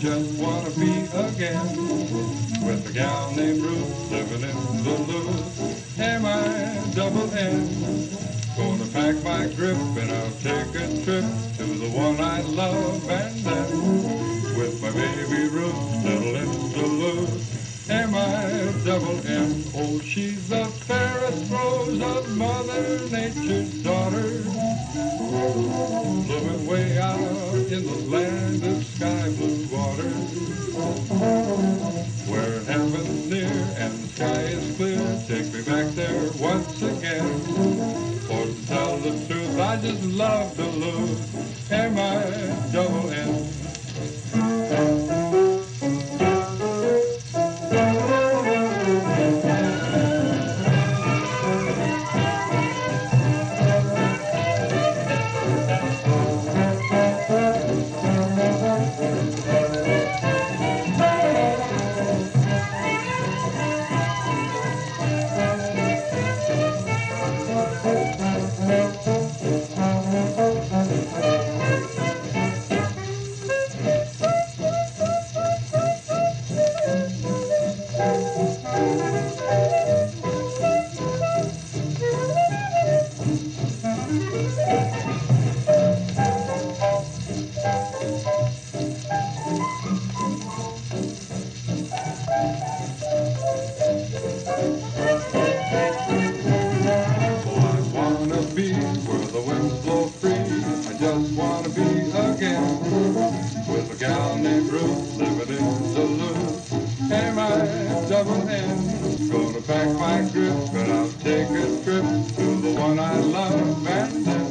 just wanna be again with a gal named Ruth living in Duluth. Am I double N? Gonna pack my grip and I'll take a trip to the one I love and then with my baby Ruth little in Duluth. Am I double M? Oh, she's the fairest rose of Mother Nature's daughter. Living once again. For to tell the truth, I just love to lose. Again with a gal named Ruth living in Duluth. M-I-double-N? Gonna pack my grip and I'll take a trip to the one I love and then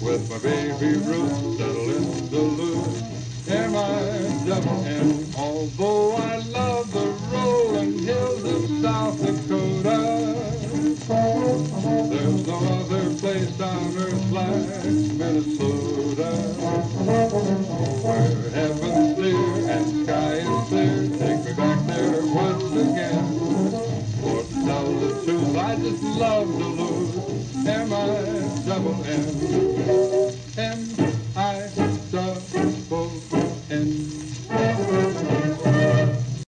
with my baby Ruth settle in Duluth. M-I-double-N? Although I love the rolling hills of South Dakota. There's no other place on earth like Minnesota Am I double M? Double